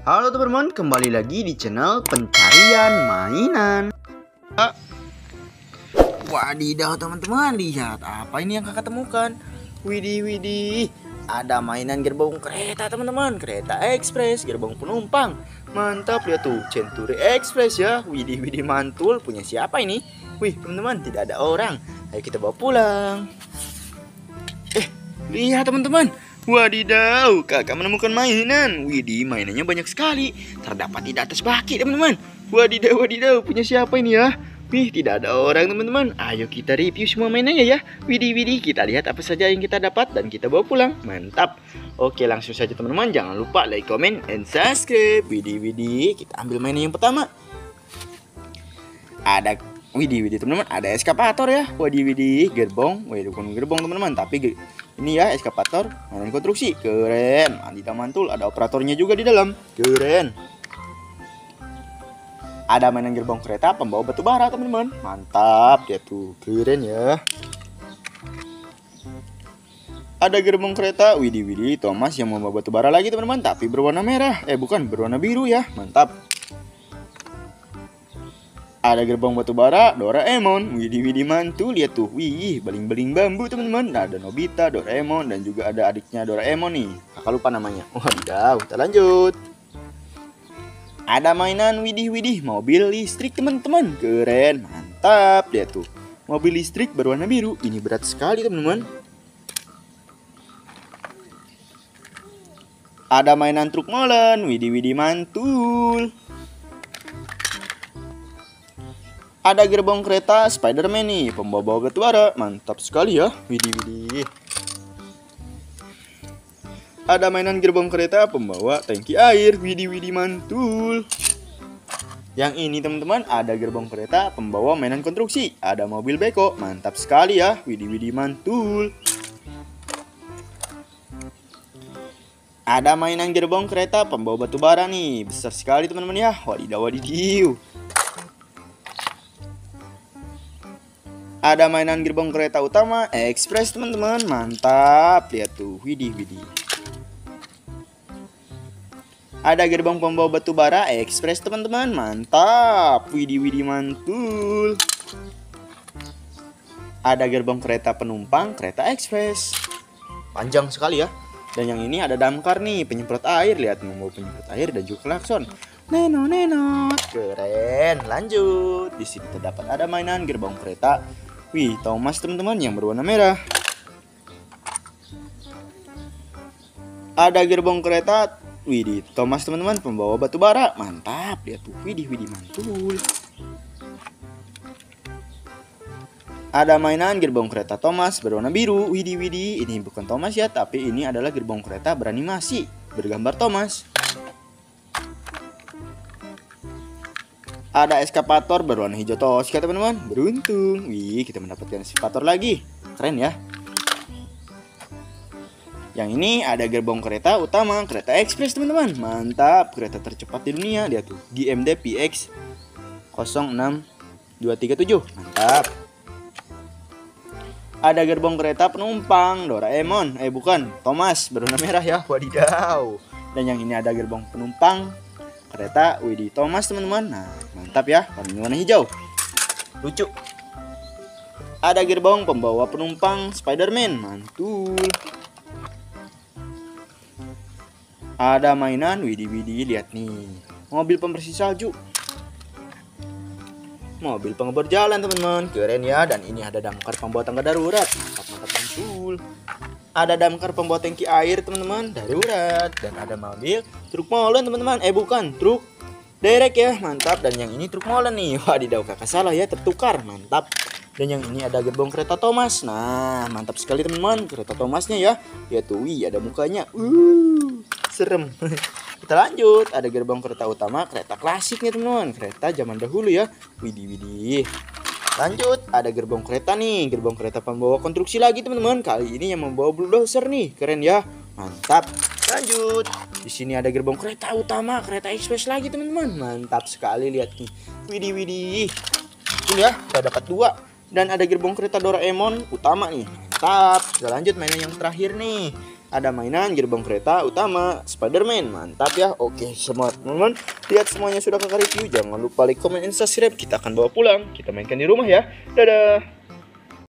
Halo teman-teman, kembali lagi di channel pencarian mainan. Wadidaw teman-teman, lihat apa ini yang kakak temukan. Widih widih, ada mainan gerbong kereta teman-teman, kereta ekspres, gerbong penumpang. Mantap lihat tuh, Century Express ya. Widih widih mantul, punya siapa ini? Wih teman-teman, tidak ada orang. Ayo kita bawa pulang. Eh, lihat teman-teman, Wadidaw, kakak menemukan mainan. Widih, mainannya banyak sekali. Terdapat di atas baki, teman-teman. Wadidaw, wadidaw, punya siapa ini ya? Wih, tidak ada orang, teman-teman. Ayo kita review semua mainannya ya. Widih, widih, kita lihat apa saja yang kita dapat dan kita bawa pulang. Mantap. Oke, langsung saja teman-teman. Jangan lupa like, comment, and subscribe. Widih, widih, kita ambil mainan yang pertama. Ada Widih, widih teman-teman, ada eskapator ya. Widih, widih, gerbong. Wih, bukan gerbong teman-teman, tapi ini ya eskapator mainan konstruksi. Keren. Andita mantul, ada operatornya juga di dalam. Keren. Ada mainan gerbong kereta pembawa batu bara, teman-teman. Mantap, dia tuh. Keren ya. Ada gerbong kereta, widih widih, Thomas yang membawa batu bara lagi teman-teman, tapi berwarna merah. Eh bukan, berwarna biru ya. Mantap. Ada gerbong batu bara, Doraemon. Widih widih mantu, lihat tuh. Wih, beling-beling bambu teman-teman. Nah, ada Nobita, Doraemon dan juga ada adiknya Doraemon nih. Kakak lupa namanya. Wadidaw, kita lanjut. Ada mainan widih-widih mobil listrik teman-teman. Keren, mantap. Lihat tuh. Mobil listrik berwarna biru. Ini berat sekali teman-teman. Ada mainan truk molen, widih-widih mantul. Ada gerbong kereta Spider-Man nih, pembawa batu bara. Mantap sekali ya. Widih widih. Ada mainan gerbong kereta pembawa tangki air. Widih widih mantul. Yang ini teman-teman ada gerbong kereta pembawa mainan konstruksi. Ada mobil beko. Mantap sekali ya. Widih widih mantul. Ada mainan gerbong kereta pembawa batu bara nih. Besar sekali teman-teman ya. Wadidaw wadidiu. Ada mainan gerbong kereta utama Express teman-teman. Mantap. Lihat tuh. Widih widih. Ada gerbong pembawa batu bara Express teman-teman. Mantap. Widih widih mantul. Ada gerbong kereta penumpang Kereta Express. Panjang sekali ya. Dan yang ini ada damkar nih Penyemprot air. Lihat membawa penyemprot air dan juga klakson. Neno neno. Keren. Lanjut. Di sini terdapat ada mainan gerbong kereta Wih, Thomas teman-teman yang berwarna merah. Ada gerbong kereta. Wih, di Thomas teman-teman pembawa batu bara. Mantap, lihat tuh. Widih, widih mantul. Ada mainan gerbong kereta Thomas berwarna biru. Widih, widih. Ini bukan Thomas ya, tapi ini adalah gerbong kereta beranimasi bergambar Thomas. Ada eskapator berwarna hijau toska teman-teman. Beruntung. Wih kita mendapatkan eskapator lagi. Keren ya. Yang ini ada gerbong kereta utama Kereta ekspres teman-teman. Mantap Kereta tercepat di dunia. Lihat tuh GMD PX 06237 Mantap. Ada gerbong kereta penumpang Doraemon. Eh bukan Thomas berwarna merah ya. Wadidaw. Dan yang ini ada gerbong penumpang kereta Widi Thomas teman-teman. Nah mantap ya warnanya warna hijau. Lucu. Ada gerbong pembawa penumpang Spiderman mantul. Ada mainan Widi Widi lihat nih. Mobil pembersih salju. Mobil pengebor jalan teman-teman. Keren ya dan ini ada damkar pembawa tangga darurat ada damkar pembawa tangki air teman-teman. Darurat dan ada mobil truk molen teman-teman. Eh bukan truk derek ya. Mantap. Dan yang ini truk molen nih. Wadidaw kakak salah ya. Tertukar. Mantap. Dan yang ini ada gerbong kereta Thomas. Nah mantap sekali teman-teman. Kereta Thomasnya ya. Ya tuh wih ada mukanya. Uh serem. Kita lanjut. Ada gerbong kereta utama kereta klasik nih teman-teman. Kereta zaman dahulu ya. Widih widih Lanjut, ada gerbong kereta nih, gerbong kereta pembawa konstruksi lagi teman-teman. Kali ini yang membawa bulldozer nih, keren ya, mantap. Lanjut, di sini ada gerbong kereta utama, kereta ekspres lagi teman-teman. Mantap sekali lihat nih, widih widih. Ini ya, kita dapat dua. Dan ada gerbong kereta Doraemon utama nih, mantap. Kita lanjut mainan yang terakhir nih. Ada mainan gerbong kereta utama Spiderman mantap ya. Oke semua teman-teman. Lihat semuanya sudah kakak review. Jangan lupa like comment and subscribe. Kita akan bawa pulang. Kita mainkan di rumah ya. Dadah